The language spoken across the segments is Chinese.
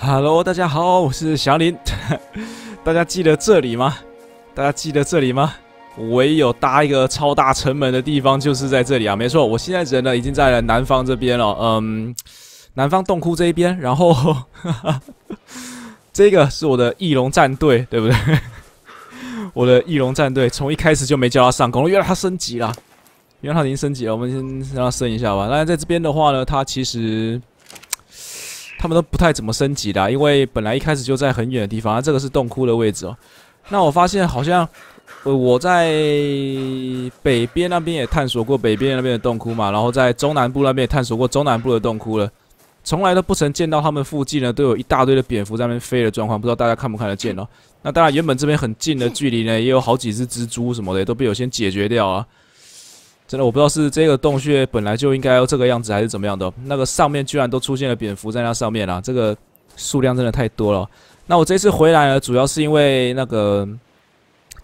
Hello，大家好，我是祥林。大家记得这里吗？大家记得这里吗？唯有搭一个超大城门的地方就是在这里啊！没错，我现在人呢已经在了南方这边了，嗯，南方洞窟这一边。然后，这个是我的翼龙战队，对不对？我的翼龙战队从一开始就没叫他上攻，原来他升级了，原来他已经升级了。我们先让他升一下吧。那在这边的话呢，他其实。他们都不太怎么升级的，因为本来一开始就在很远的地方，这个是洞窟的位置哦。那我发现好像，呃，我在北边那边也探索过北边那边的洞窟嘛，然后在中南部那边也探索过中南部的洞窟了，从来都不曾见到他们附近呢都有一大堆的蝙蝠在那边飞的状况，不知道大家看不看得见哦？那当然，原本这边很近的距离呢，也有好几只蜘蛛什么的都被我先解决掉啊。真的我不知道是这个洞穴本来就应该要这个样子，还是怎么样的。那个上面居然都出现了蝙蝠在那上面啊，这个数量真的太多了。那我这次回来呢，主要是因为那个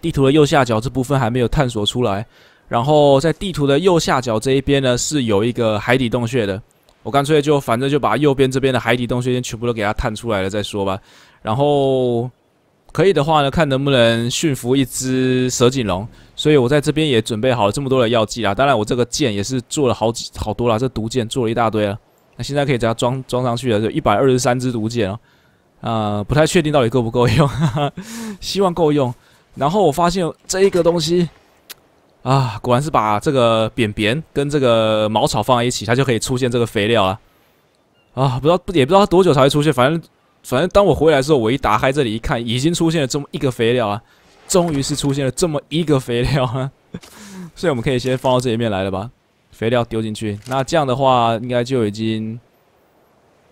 地图的右下角这部分还没有探索出来，然后在地图的右下角这一边呢是有一个海底洞穴的，我干脆就反正就把右边这边的海底洞穴先全部都给它探出来了再说吧。然后可以的话呢，看能不能驯服一只蛇颈龙。所以我在这边也准备好了这么多的药剂啦，当然我这个剑也是做了好几好多啦，这毒箭做了一大堆了，那现在可以给它装装上去了，就一百二十三支毒箭哦，啊，不太确定到底够不够用，希望够用。然后我发现这一个东西，啊，果然是把这个扁扁跟这个茅草放在一起，它就可以出现这个肥料了，啊，不知道也不知道多久才会出现，反正反正当我回来的时候，我一打开这里一看，已经出现了这么一个肥料啊。终于是出现了这么一个肥料啊，所以我们可以先放到这里面来了吧？肥料丢进去，那这样的话应该就已经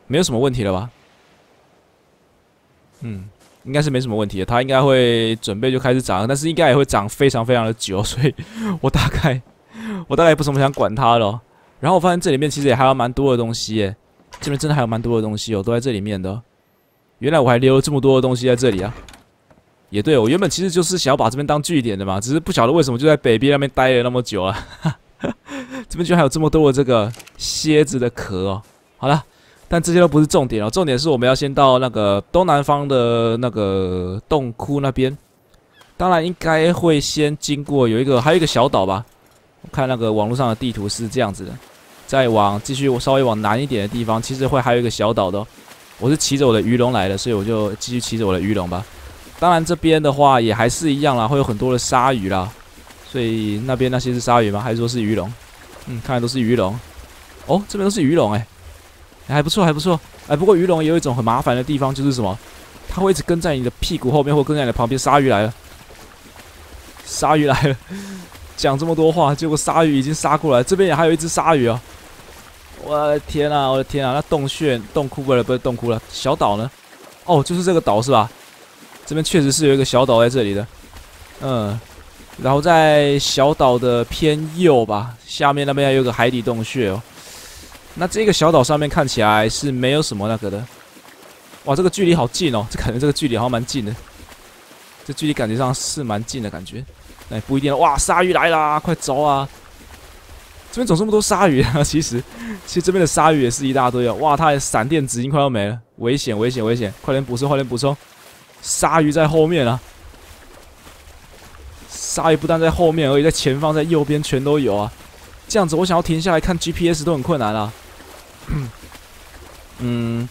没有什么问题了吧？嗯，应该是没什么问题的。它应该会准备就开始长，但是应该也会长非常非常的久，所以我大概 我大概不怎么想管它了。然后我发现这里面其实也还有蛮多的东西耶，这边真的还有蛮多的东西哦，都在这里面的。原来我还留了这么多的东西在这里啊！也对，我原本其实就是想要把这边当据点的嘛，只是不晓得为什么就在北边那边待了那么久啊。这边居然还有这么多的这个蝎子的壳哦。好了，但这些都不是重点哦，重点是我们要先到那个东南方的那个洞窟那边。当然应该会先经过有一个还有一个小岛吧。我看那个网络上的地图是这样子的，再往继续稍微往南一点的地方，其实会还有一个小岛的。我是骑着我的鱼龙来的，所以我就继续骑着我的鱼龙吧。当然这边的话也还是一样啦，会有很多的鲨鱼啦，所以那边那些是鲨鱼吗？还是说是鱼龙？嗯，看来都是鱼龙。哦，这边都是鱼龙哎，还不错还不错。哎，不过鱼龙也有一种很麻烦的地方，就是什么？它会一直跟在你的屁股后面，或跟在你的旁边。鲨鱼来了，鲨鱼来了，讲这么多话，结果鲨鱼已经杀过来。这边也还有一只鲨鱼哦。我的天啊，我的天啊！那洞穴、洞窟不是不是洞窟了，小岛呢？哦，就是这个岛是吧？这边确实是有一个小岛在这里的，嗯，然后在小岛的偏右吧，下面那边还有个海底洞穴哦。那这个小岛上面看起来是没有什么那个的，哇，这个距离好近哦，这感觉这个距离好像蛮近的，这距离感觉上是蛮近的感觉，哎，不一定哇，鲨鱼来啦，快走啊！这边怎么这么多鲨鱼啊？其实，其实这边的鲨鱼也是一大堆哦，哇，它的闪电值已经快要没了，危险，危险，危险，快点补充，快点补充。鲨鱼在后面啊！鲨鱼不但在后面，而且在前方、在右边全都有啊！这样子，我想要停下来看 GPS 都很困难啊。嗯，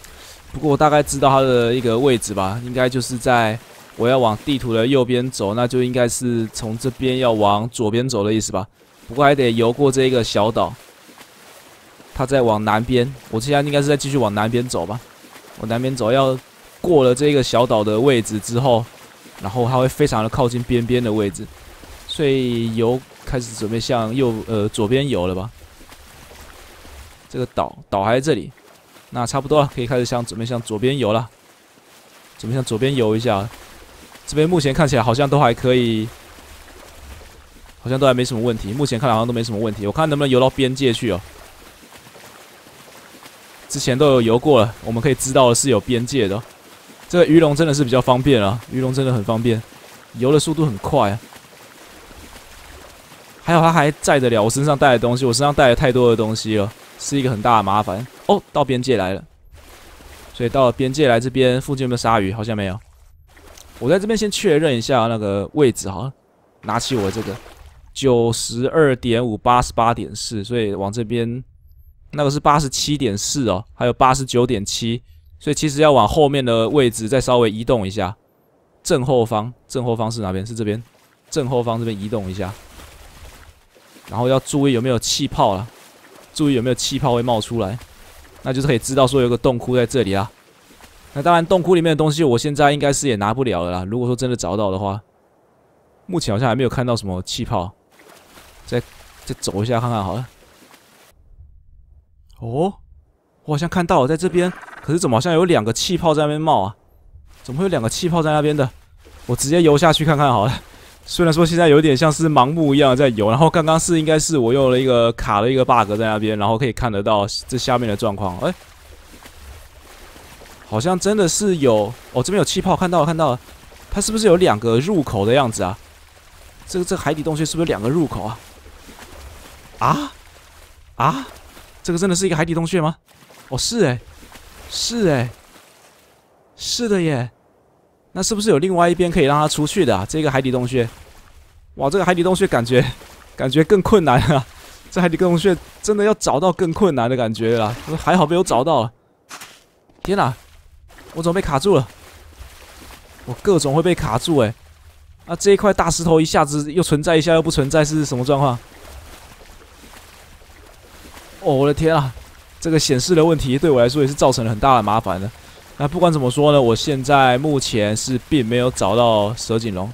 不过我大概知道它的一个位置吧，应该就是在我要往地图的右边走，那就应该是从这边要往左边走的意思吧。不过还得游过这一个小岛，它在往南边，我现在应该是在继续往南边走吧。往南边走要。过了这个小岛的位置之后，然后它会非常的靠近边边的位置，所以游开始准备向右呃左边游了吧。这个岛岛还在这里，那差不多了，可以开始向准备向左边游了。准备向左边游一下，这边目前看起来好像都还可以，好像都还没什么问题。目前看来好像都没什么问题，我看能不能游到边界去哦。之前都有游过了，我们可以知道的是有边界的。这个鱼龙真的是比较方便啊，鱼龙真的很方便，游的速度很快啊。还有它还载得了我身上带的东西，我身上带了太多的东西了，是一个很大的麻烦。哦，到边界来了，所以到了边界来这边附近有没有鲨鱼？好像没有。我在这边先确认一下那个位置，好，拿起我这个九十二点五八十八点四，所以往这边那个是八十七点四哦，还有八十九点七，所以其实要往后面的位置再稍微移动一下，正后方，正后方是哪边？是这边，正后方这边移动一下，然后要注意有没有气泡了，注意有没有气泡会冒出来，那就是可以知道说有个洞窟在这里啊。那当然，洞窟里面的东西，我现在应该是也拿不了了啦。如果说真的找到的话，目前好像还没有看到什么气泡。再再走一下看看好了。哦，我好像看到了，在这边。可是怎么好像有两个气泡在那边冒啊？怎么会有两个气泡在那边的？我直接游下去看看好了。虽然说现在有点像是盲目一样在游，然后刚刚是应该是我用了一个卡了一个 bug 在那边，然后可以看得到这下面的状况。哎。好像真的是有哦，这边有气泡，看到了，看到了，它是不是有两个入口的样子啊？这个这海底洞穴是不是两个入口啊？啊啊，这个真的是一个海底洞穴吗？哦，是哎，是哎，是的耶。那是不是有另外一边可以让它出去的啊？这个海底洞穴，哇，这个海底洞穴感觉感觉更困难啊！这海底洞穴真的要找到更困难的感觉了。还好被我找到了，天哪！我怎么被卡住了？我各种会被卡住哎！啊，这一块大石头一下子又存在一下又不存在，是什么状况？哦，我的天啊！这个显示的问题对我来说也是造成了很大的麻烦的。那不管怎么说呢，我现在目前是并没有找到蛇颈龙。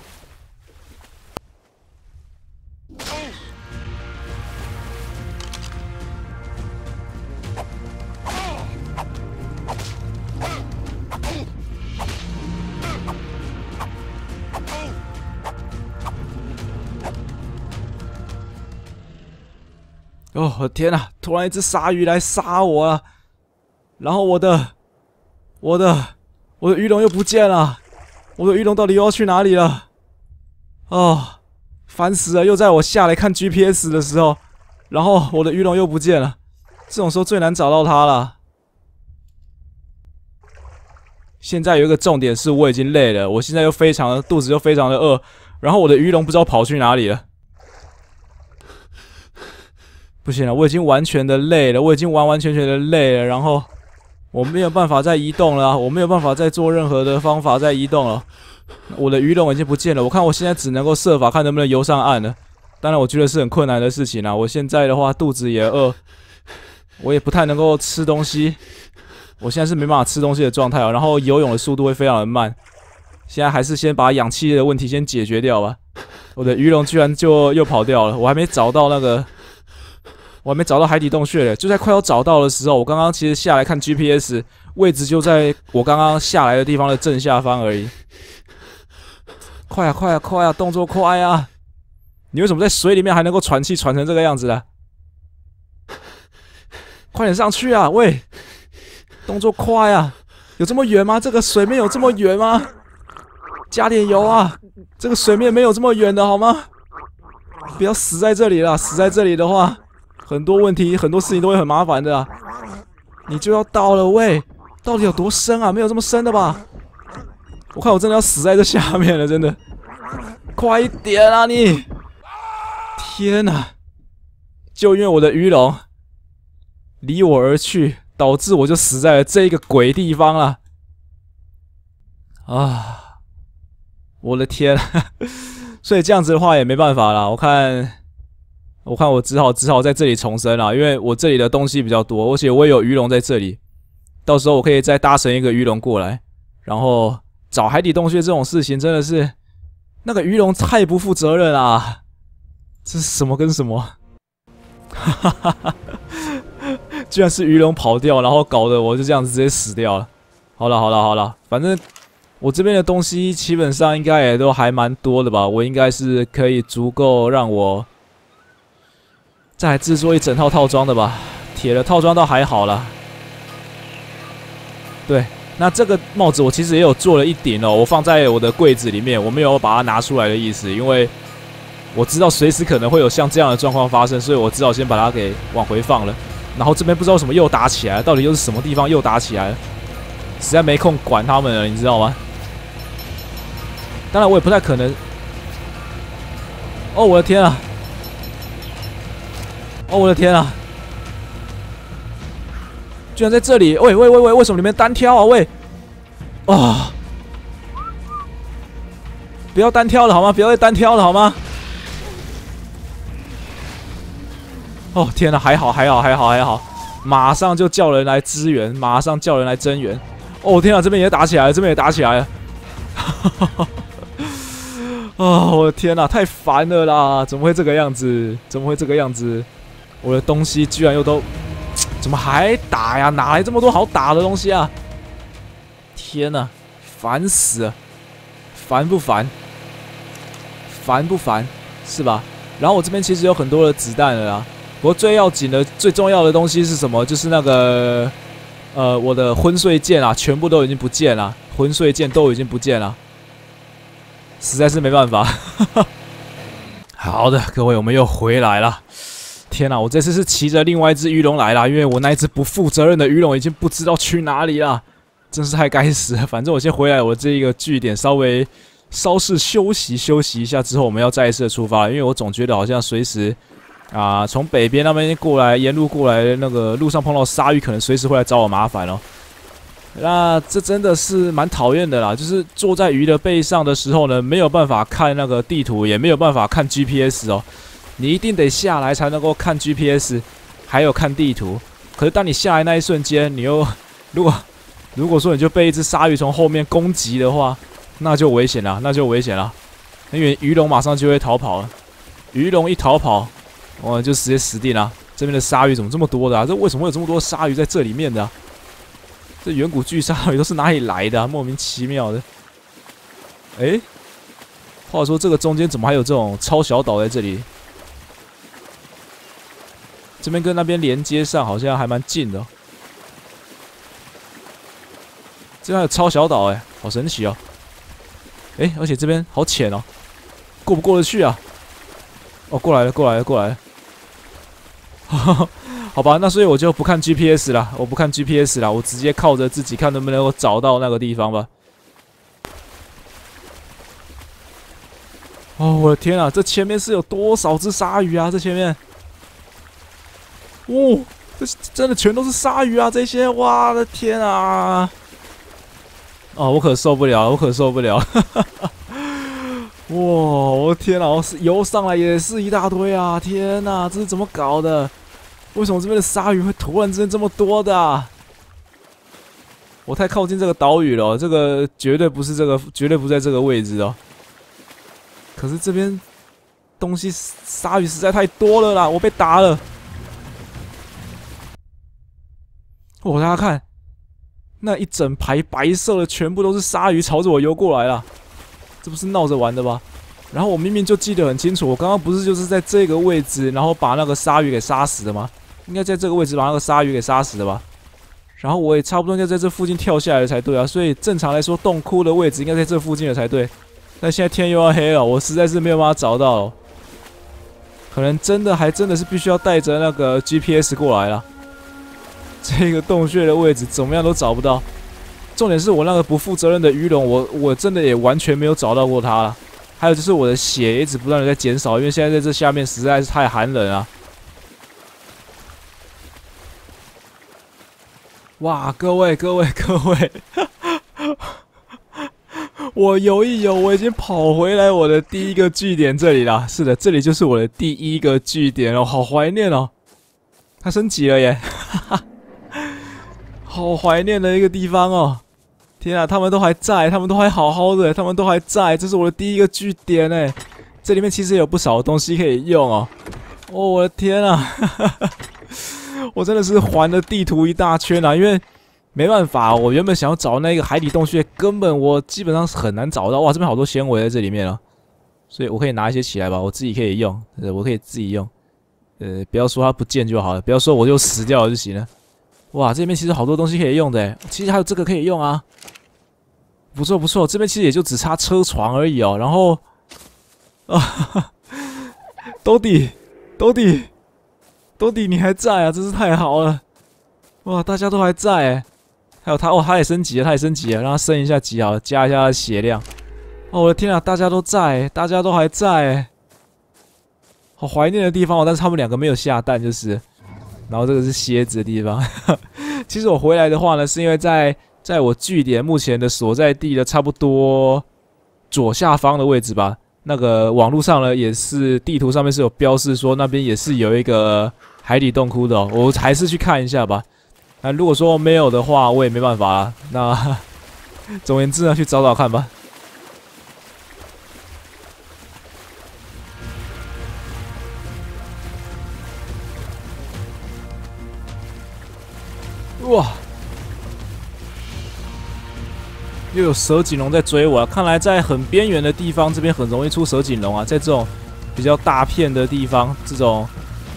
我的天哪！突然一只鲨鱼来杀我了，然后我的、我的、我的鱼龙又不见了，我的鱼龙到底又要去哪里了？哦，烦死了！又在我下来看 GPS 的时候，然后我的鱼龙又不见了，这种时候最难找到它了。现在有一个重点是，我已经累了，我现在又非常的肚子又非常的饿，然后我的鱼龙不知道跑去哪里了。不行了，我已经完全的累了，我已经完完全全的累了，然后我没有办法再移动了，我没有办法再做任何的方法再移动了。我的鱼龙已经不见了，我看我现在只能够设法看能不能游上岸了。当然，我觉得是很困难的事情啊。我现在的话肚子也饿，我也不太能够吃东西，我现在是没办法吃东西的状态啊。然后游泳的速度会非常的慢，现在还是先把氧气的问题先解决掉吧。我的鱼龙居然就又跑掉了，我还没找到那个。我还没找到海底洞穴嘞，就在快要找到的时候，我刚刚其实下来看 GPS 位置就在我刚刚下来的地方的正下方而已。快啊快啊快啊，动作快啊！你为什么在水里面还能够喘气喘成这个样子呢？快点上去啊！喂，动作快啊！有这么远吗？这个水面有这么远吗？加点油啊！这个水面没有这么远的好吗？不要死在这里了，死在这里的话。很多问题，很多事情都会很麻烦的。你就要到了喂，到底有多深啊？没有这么深的吧？我看我真的要死在这下面了，真的。快一点啊你！天哪！就因为我的鱼龙离我而去，导致我就死在了这个鬼地方了。啊！我的天！所以这样子的话也没办法了。我看。我看我只好只好在这里重生了，因为我这里的东西比较多，而且我也有鱼龙在这里，到时候我可以再搭乘一个鱼龙过来，然后找海底洞穴这种事情真的是那个鱼龙太不负责任啦！这是什么跟什么？哈哈哈哈居然是鱼龙跑掉，然后搞得我就这样子直接死掉了。好了好了好了，反正我这边的东西基本上应该也都还蛮多的吧，我应该是可以足够让我。再来制作一整套套装的吧，铁的套装倒还好了。对，那这个帽子我其实也有做了一顶哦，我放在我的柜子里面，我没有把它拿出来的意思，因为我知道随时可能会有像这样的状况发生，所以我只好先把它给往回放了。然后这边不知道什么又打起来，到底又是什么地方又打起来了？实在没空管他们了，你知道吗？当然，我也不太可能。哦，我的天啊！哦，我的天啊！居然在这里！喂喂喂喂，为什么你们单挑啊？喂！啊！不要单挑了好吗？不要再单挑了好吗？哦天哪，还好还好还好还好，马上就叫人来支援，马上叫人来增援。哦天啊，这边也打起来了，这边也打起来了。啊，我的天哪，太烦了啦！怎么会这个样子？怎么会这个样子？我的东西居然又都，怎么还打呀？哪来这么多好打的东西啊？天哪，烦死了！烦不烦？烦不烦？是吧？然后我这边其实有很多的子弹了啦。不过最要紧的、最重要的东西是什么？就是那个，呃，我的昏睡剑啊，全部都已经不见了。昏睡剑都已经不见了，实在是没办法。好的，各位，我们又回来了。天哪，我这次是骑着另外一只鱼龙来了，因为我那一只不负责任的鱼龙已经不知道去哪里了，真是太该死了。反正我先回来，我这一个据点稍微稍事休息休息一下之后，我们要再一次出发，因为我总觉得好像随时。啊，从北边那边过来，沿路过来，那个路上碰到鲨鱼，可能随时会来找我麻烦哦。那这真的是蛮讨厌的啦，就是坐在鱼的背上的时候呢，没有办法看那个地图，也没有办法看 GPS 哦。你一定得下来才能够看 GPS，还有看地图。可是当你下来那一瞬间，你又如果如果说你就被一只鲨鱼从后面攻击的话，那就危险了，那就危险了，因为鱼龙马上就会逃跑了。鱼龙一逃跑。我就直接死定了！这边的鲨鱼怎么这么多的啊？这为什么会有这么多鲨鱼在这里面的？这远古巨鲨鱼都是哪里来的？莫名其妙的。哎，话说这个中间怎么还有这种超小岛在这里？这边跟那边连接上，好像还蛮近的。这边有超小岛，哎，好神奇哦！哎，而且这边好浅哦，过不过得去啊？哦，过来了，过来了，过来了。好吧，那所以我就不看 GPS 了，我不看 GPS 了，我直接靠着自己看能不能够找到那个地方吧。哦，我的天啊，这前面是有多少只鲨鱼啊？这前面，哦，这真的全都是鲨鱼啊！这些，我的天啊！哦，我可受不了，我可受不了。哇！我的天哪！我是游上来也是一大堆啊！天哪，这是怎么搞的？为什么这边的鲨鱼会突然之间这么多的？我太靠近这个岛屿了，这个绝对不是这个，绝对不在这个位置哦。可是这边东西鲨鱼实在太多了啦！我被打了。我大家看，那一整排白色的全部都是鲨鱼，朝着我游过来了。这不是闹着玩的吧？然后我明明就记得很清楚，我刚刚不是就是在这个位置，然后把那个鲨鱼给杀死的吗？应该在这个位置把那个鲨鱼给杀死的吧？然后我也差不多应该在这附近跳下来的才对啊。所以正常来说，洞窟的位置应该在这附近的才对。但现在天又要黑了，我实在是没有办法找到。可能真的还真的是必须要带着那个 GPS 过来了。这个洞穴的位置怎么样都找不到。重点是我那个不负责任的鱼龙，我我真的也完全没有找到过它了。还有就是我的血一直不断的在减少，因为现在在这下面实在是太寒冷啊！哇，各位各位各位，我游一游，我已经跑回来我的第一个据点这里了。是的，这里就是我的第一个据点哦，好怀念哦！它升级了耶，好怀念的一个地方哦。天啊，他们都还在，他们都还好好的，他们都还在。这是我的第一个据点哎，这里面其实有不少东西可以用哦。哦，我的天啊，我真的是环了地图一大圈啊，因为没办法，我原本想要找那个海底洞穴，根本我基本上是很难找到。哇，这边好多纤维在这里面啊，所以我可以拿一些起来吧，我自己可以用，呃，我可以自己用。呃，不要说它不见就好了，不要说我就死掉了就行了。哇，这边其实好多东西可以用的，其实还有这个可以用啊，不错不错，这边其实也就只差车床而已哦。然后，啊，兜底，兜底，兜底，你还在啊？真是太好了！哇，大家都还在，还有他哦，他也升级了，他也升级了，让他升一下级好了，加一下血量。哦，我的天啊，大家都在，大家都还在，好怀念的地方哦。但是他们两个没有下蛋，就是。然后这个是蝎子的地方。其实我回来的话呢，是因为在在我据点目前的所在地的差不多左下方的位置吧。那个网络上呢，也是地图上面是有标示说那边也是有一个海底洞窟的。我还是去看一下吧。那如果说没有的话，我也没办法了。那 总而言之呢，去找找看吧。哇！又有蛇颈龙在追我啊，看来在很边缘的地方，这边很容易出蛇颈龙啊。在这种比较大片的地方，这种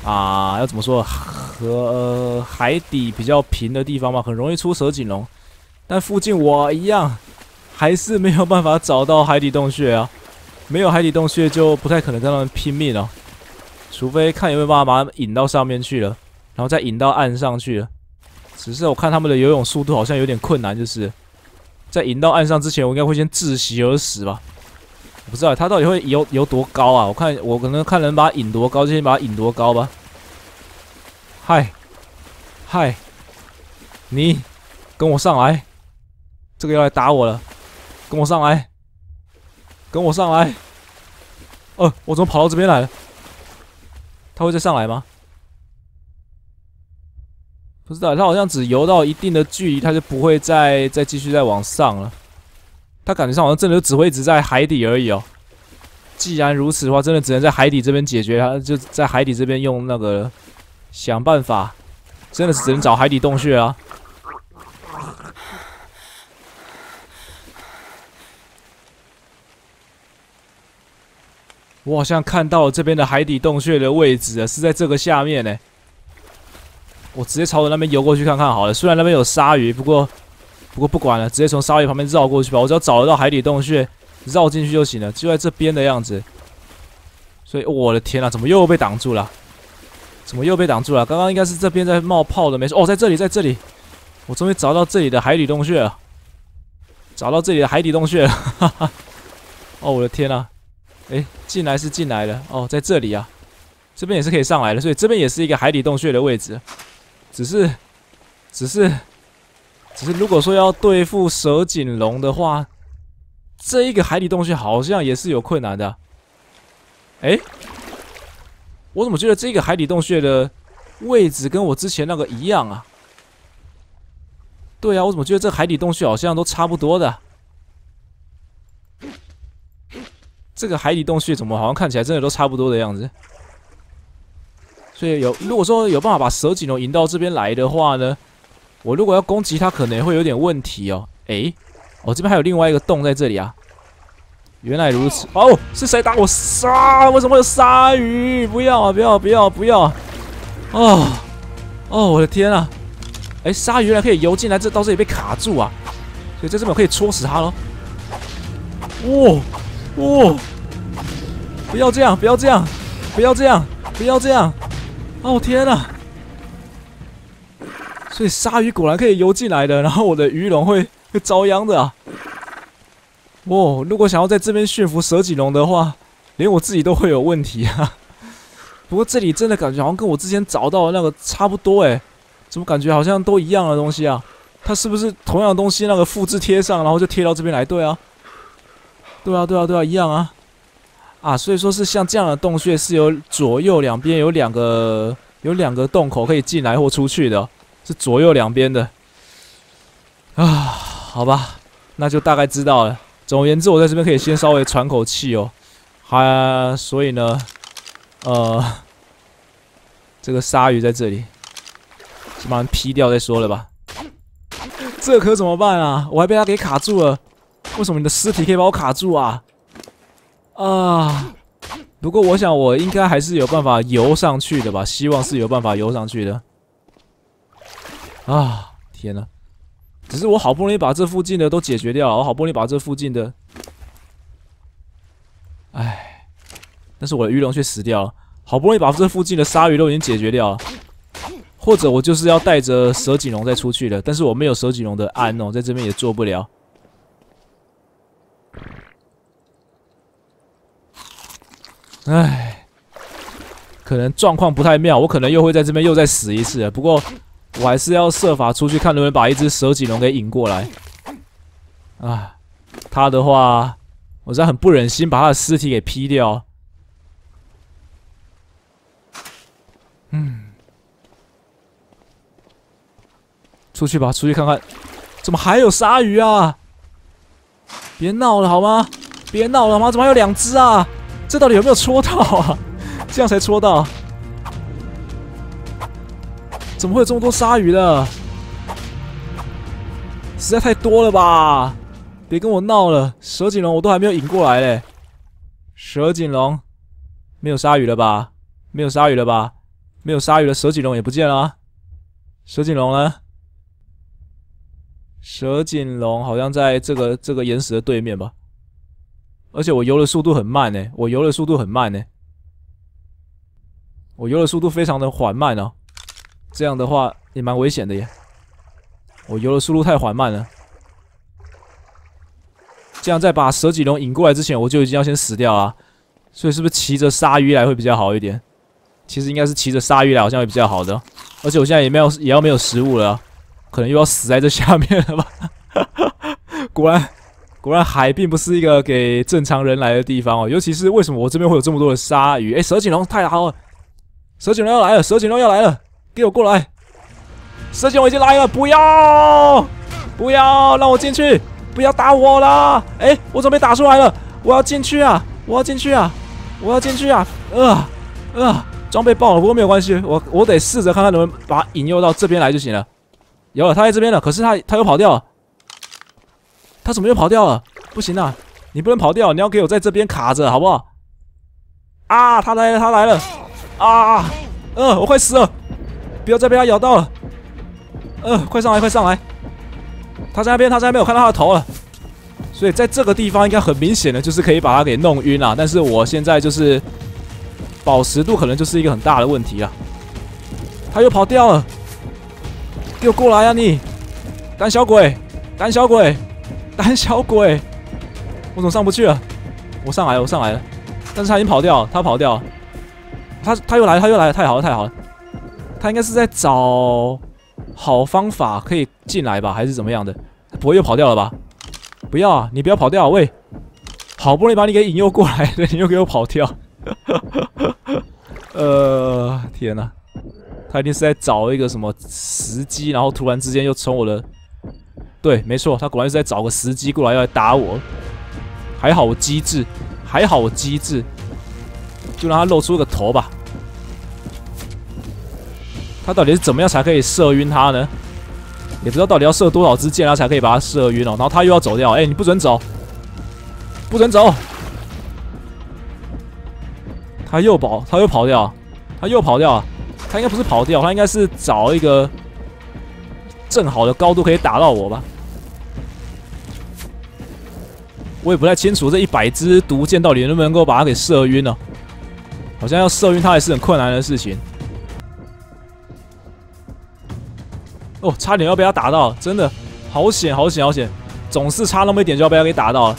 啊，要怎么说？和海底比较平的地方嘛，很容易出蛇颈龙。但附近我一样，还是没有办法找到海底洞穴啊。没有海底洞穴，就不太可能跟他们拼命了。除非看有没有办法把他们引到上面去了，然后再引到岸上去了。只是我看他们的游泳速度好像有点困难，就是在引到岸上之前，我应该会先窒息而死吧？不知道他到底会游游多高啊？我看我可能看能把他引多高，就先把他引多高吧。嗨，嗨，你跟我上来，这个要来打我了，跟我上来，跟我上来。哦，我怎么跑到这边来了？他会再上来吗？不知道，他好像只游到一定的距离，他就不会再再继续再往上了。他感觉上好像真的就只会一直在海底而已哦。既然如此的话，真的只能在海底这边解决他，就在海底这边用那个。想办法，真的是只能找海底洞穴啊！我好像看到这边的海底洞穴的位置啊，是在这个下面呢。我直接朝着那边游过去看看好了。虽然那边有鲨鱼，不过不过不管了，直接从鲨鱼旁边绕过去吧。我只要找得到海底洞穴，绕进去就行了。就在这边的样子。所以我的天啊，怎么又被挡住了？怎么又被挡住了？刚刚应该是这边在冒泡的，没错。哦，在这里，在这里，我终于找到这里的海底洞穴了。找到这里的海底洞穴了，哈哈。哦，我的天呐！哎，进来是进来了。哦，在这里啊，这边也是可以上来的，所以这边也是一个海底洞穴的位置。只是，只是，只是，如果说要对付蛇颈龙的话，这一个海底洞穴好像也是有困难的。哎。我怎么觉得这个海底洞穴的位置跟我之前那个一样啊？对啊，我怎么觉得这海底洞穴好像都差不多的？这个海底洞穴怎么好像看起来真的都差不多的样子？所以有如果说有办法把蛇颈龙引到这边来的话呢，我如果要攻击它，可能会有点问题哦。诶，我这边还有另外一个洞在这里啊。原来如此哦！是谁打我鲨？为什么有鲨鱼？不要啊！不要！不要！不要！哦哦！我的天啊！哎，鲨鱼原来可以游进来，这到这里被卡住啊！所以在这边可以戳死它喽！哇哇！不要这样！不要这样！不要这样！不要这样！哦天啊！所以鲨鱼果然可以游进来的，然后我的鱼龙会会遭殃的啊！哦，如果想要在这边驯服蛇脊龙的话，连我自己都会有问题啊。不过这里真的感觉好像跟我之前找到的那个差不多哎，怎么感觉好像都一样的东西啊？它是不是同样的东西那个复制贴上，然后就贴到这边来？对啊，对啊，对啊，对啊，一样啊。啊，所以说是像这样的洞穴是有左右两边有两个有两个洞口可以进来或出去的，是左右两边的。啊，好吧，那就大概知道了。总而言之，我在这边可以先稍微喘口气哦。哈，所以呢，呃，这个鲨鱼在这里，先把它劈掉再说了吧。这可怎么办啊？我还被它给卡住了。为什么你的尸体可以把我卡住啊？啊！不过我想我应该还是有办法游上去的吧？希望是有办法游上去的。啊！天哪！只是我好不容易把这附近的都解决掉了，我好不容易把这附近的，唉，但是我的鱼龙却死掉了。好不容易把这附近的鲨鱼都已经解决掉了，或者我就是要带着蛇颈龙再出去的，但是我没有蛇颈龙的鞍哦，在这边也做不了。唉，可能状况不太妙，我可能又会在这边又再死一次。不过我还是要设法出去看能不能把一只蛇颈龙给引过来。啊，他的话，我在很不忍心把他的尸体给劈掉。嗯，出去吧，出去看看，怎么还有鲨鱼啊？别闹了好吗？别闹了好吗？怎么还有两只啊？这到底有没有戳到啊？这样才戳到？怎么会有这么多鲨鱼的？实在太多了吧！别跟我闹了，蛇颈龙我都还没有引过来嘞。蛇颈龙没有鲨鱼了吧？没有鲨鱼了吧？没有鲨鱼的蛇颈龙也不见了。蛇颈龙呢？蛇颈龙好像在这个这个岩石的对面吧。而且我游的速度很慢呢，我游的速度很慢呢，我游的速度非常的缓慢哦，这样的话也蛮危险的耶。我游的速度太缓慢了，这样在把蛇脊龙引过来之前，我就已经要先死掉啊。所以是不是骑着鲨鱼来会比较好一点？其实应该是骑着鲨鱼来好像会比较好的。而且我现在也没有也要没有食物了，可能又要死在这下面了吧？果然。果然海并不是一个给正常人来的地方哦，尤其是为什么我这边会有这么多的鲨鱼？哎，蛇颈龙太好了，蛇颈龙要来了，蛇颈龙要来了，给我过来！蛇颈龙已经来了，不要，不要让我进去，不要打我了！哎，我怎么打出来了？我要进去啊，我要进去啊，我要进去啊！呃呃，装备爆了，不过没有关系，我我得试着看看能不能把它引诱到这边来就行了。有了，他在这边了，可是他他又跑掉了。他怎么又跑掉了？不行啊！你不能跑掉，你要给我在这边卡着，好不好？啊！他来了，他来了！啊！呃，我快死了！不要再被他咬到了！呃，快上来，快上来！他在那边，他在那边，我看到他的头了。所以在这个地方应该很明显的就是可以把他给弄晕了。但是我现在就是保持度可能就是一个很大的问题了。他又跑掉了！给我过来呀你！胆小鬼！胆小鬼！胆小鬼，我怎么上不去了？我上来了，我上来了，但是他已经跑掉，他跑掉，他他又来了，他又来了，太好了，太好了，他应该是在找好方法可以进来吧，还是怎么样的？不会又跑掉了吧？不要啊，你不要跑掉，喂，好不容易把你给引诱过来的，你又给我跑掉，呃，天哪，他一定是在找一个什么时机，然后突然之间又从我的。对，没错，他果然是在找个时机过来要来打我。还好我机智，还好我机智，就让他露出个头吧。他到底是怎么样才可以射晕他呢？也不知道到底要射多少支箭，他才可以把他射晕哦。然后他又要走掉，哎，你不准走，不准走！他又跑，他又跑掉，他又跑掉，他应该不是跑掉，他应该是找一个正好的高度可以打到我吧。我也不太清楚这一百支毒箭到底能不能够把它给射晕呢？好像要射晕它也是很困难的事情。哦，差点要被他打到，真的好险好险好险！总是差那么一点就要被他给打到了。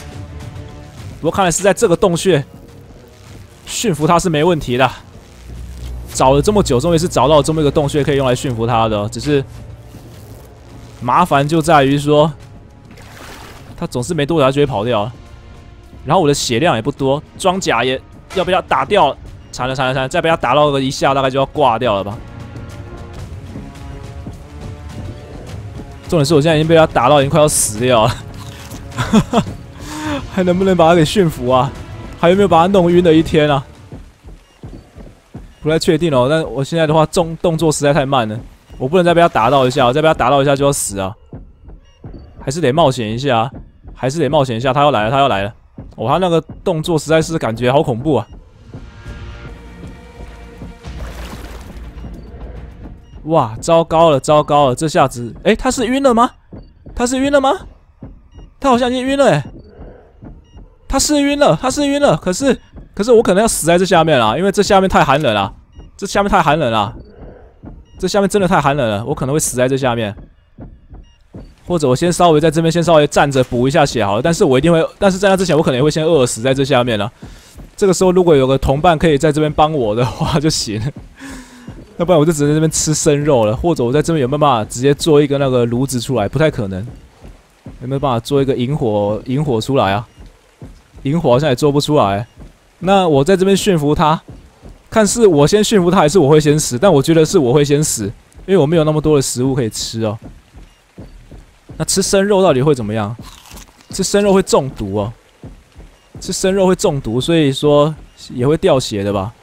不过看来是在这个洞穴驯服他是没问题的。找了这么久，终于是找到这么一个洞穴可以用来驯服他的，只是麻烦就在于说。他总是没多久他就会跑掉，然后我的血量也不多，装甲也要被他打掉了，惨了惨了惨，再被他打到个一下，大概就要挂掉了吧。重点是我现在已经被他打到已经快要死掉了，还能不能把他给驯服啊？还有没有把他弄晕的一天啊？不太确定哦，但我现在的话动动作实在太慢了，我不能再被他打到一下，再被他打到一下就要死啊，还是得冒险一下。还是得冒险一下，他要来了，他要来了！哦，他那个动作实在是感觉好恐怖啊！哇，糟糕了，糟糕了！这下子，哎，他是晕了吗？他是晕了吗？他好像已经晕了，哎，他是晕了，他是晕了。可是，可是我可能要死在这下面了，因为这下面太寒冷了，这下面太寒冷了。这下面真的太寒冷了，我可能会死在这下面。或者我先稍微在这边先稍微站着补一下血好了，但是我一定会，但是在那之前我可能也会先饿死在这下面了。这个时候如果有个同伴可以在这边帮我的话就行，要不然我就只能在这边吃生肉了。或者我在这边有没有办法直接做一个那个炉子出来？不太可能。有没有办法做一个萤火萤火出来啊？萤火好像也做不出来。那我在这边驯服它，看是我先驯服它还是我会先死？但我觉得是我会先死，因为我没有那么多的食物可以吃哦。那吃生肉到底会怎么样？吃生肉会中毒哦，吃生肉会中毒，所以说也会掉血的吧。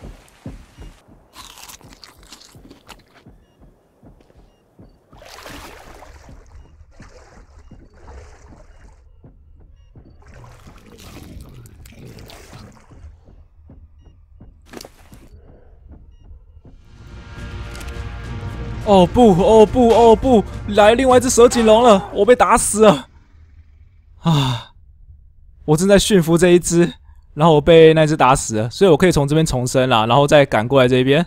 哦不，哦不，哦不，来另外一只蛇颈龙了，我被打死了！啊，我正在驯服这一只，然后我被那只打死了，所以我可以从这边重生了，然后再赶过来这边，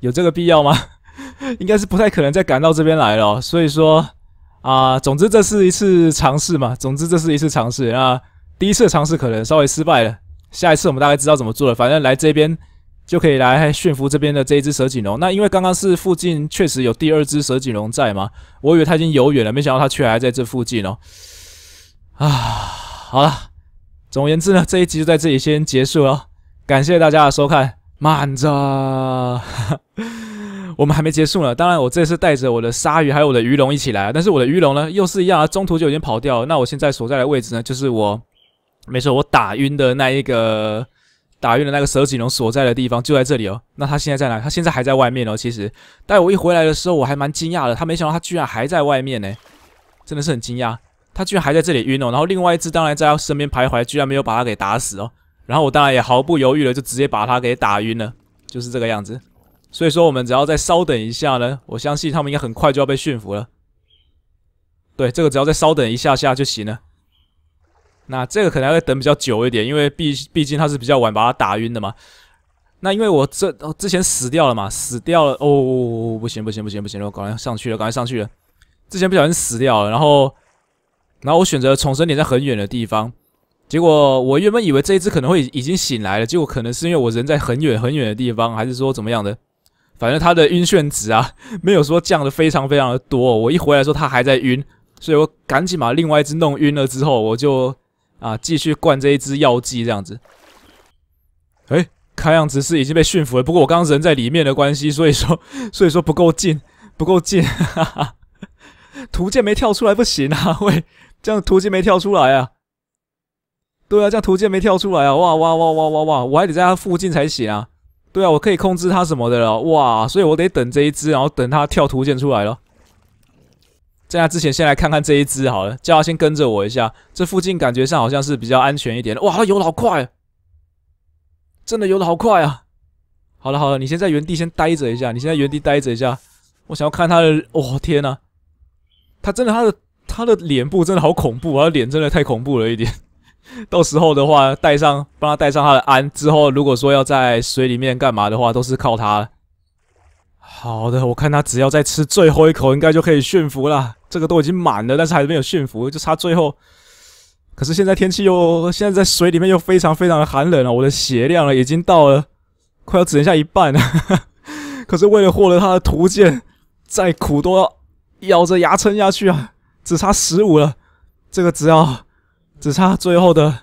有这个必要吗？应该是不太可能再赶到这边来了，所以说啊，总之这是一次尝试嘛，总之这是一次尝试啊，第一次尝试可能稍微失败了，下一次我们大概知道怎么做了，反正来这边。就可以来驯服这边的这一只蛇颈龙。那因为刚刚是附近确实有第二只蛇颈龙在嘛，我以为它已经游远了，没想到它却还在这附近哦。啊，好了，总而言之呢，这一集就在这里先结束了。感谢大家的收看，慢着，我们还没结束呢。当然，我这次带着我的鲨鱼还有我的鱼龙一起来，但是我的鱼龙呢又是一样啊，中途就已经跑掉了。那我现在所在的位置呢，就是我，没错，我打晕的那一个。打晕的那个蛇颈龙所在的地方就在这里哦。那他现在在哪？他现在还在外面哦。其实，待我一回来的时候，我还蛮惊讶的。他没想到他居然还在外面呢，真的是很惊讶。他居然还在这里晕哦。然后另外一只当然在他身边徘徊，居然没有把他给打死哦。然后我当然也毫不犹豫的就直接把他给打晕了，就是这个样子。所以说我们只要再稍等一下呢，我相信他们应该很快就要被驯服了。对，这个只要再稍等一下下就行了。那这个可能要等比较久一点，因为毕毕竟他是比较晚把他打晕的嘛。那因为我这之前死掉了嘛，死掉了哦，不行不行不行不行，我赶快上去了，赶快上去了。之前不小心死掉了，然后然后我选择重生点在很远的地方，结果我原本以为这一只可能会已经醒来了，结果可能是因为我人在很远很远的地方，还是说怎么样的？反正他的晕眩值啊，没有说降的非常非常的多。我一回来说他还在晕，所以我赶紧把另外一只弄晕了之后，我就。啊，继续灌这一支药剂，这样子。哎，看样子是已经被驯服了。不过我刚刚人在里面的关系，所以说，所以说不够近，不够近。哈哈，图鉴没跳出来不行啊！喂，这样图鉴没跳出来啊？对啊，这样图鉴没跳出来啊！哇哇哇哇哇哇！我还得在它附近才行啊！对啊，我可以控制它什么的了。哇，所以我得等这一只，然后等它跳图鉴出来了。在那之前，先来看看这一只好了，叫他先跟着我一下。这附近感觉上好像是比较安全一点的。哇，它游的好快，真的游的好快啊！好了好了，你先在原地先待着一下，你先在原地待着一下。我想要看它的，哇天哪，它真的它的它的脸部真的好恐怖啊，脸真的太恐怖了一点。到时候的话，带上帮他带上他的鞍之后，如果说要在水里面干嘛的话，都是靠它。好的，我看他只要再吃最后一口，应该就可以驯服了。这个都已经满了，但是还是没有驯服，就差最后。可是现在天气又现在在水里面又非常非常的寒冷了，我的血量了已经到了快要只剩下一半了。可是为了获得他的图鉴，再苦都要咬着牙撑下去啊！只差十五了，这个只要只差最后的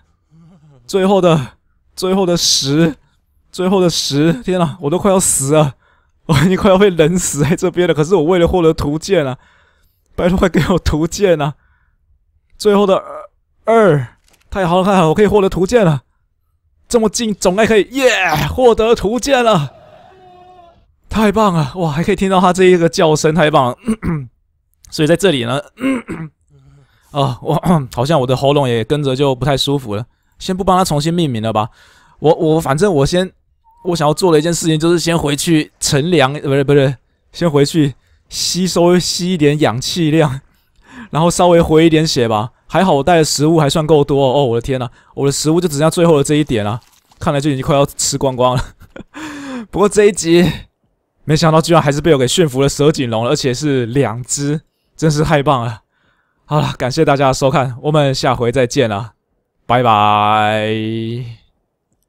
最后的最后的十，最后的十，天呐，我都快要死了。我已经快要被冷死在这边了，可是我为了获得图鉴啊，拜托快给我图鉴啊！最后的二，太好了，太好了，我可以获得图鉴了，这么近，总该可以耶！获得图鉴了，太棒了！哇，还可以听到他这一个叫声，太棒了！所以在这里呢，啊，我 好像我的喉咙也跟着就不太舒服了，先不帮他重新命名了吧，我我反正我先。我想要做的一件事情就是先回去乘凉，不是不是，先回去吸收吸一点氧气量，然后稍微回一点血吧。还好我带的食物还算够多哦。我的天呐，我的食物就只剩下最后的这一点了，看来就已经快要吃光光了。不过这一集没想到居然还是被我给驯服了蛇颈龙，而且是两只，真是太棒了！好了，感谢大家的收看，我们下回再见了，拜拜。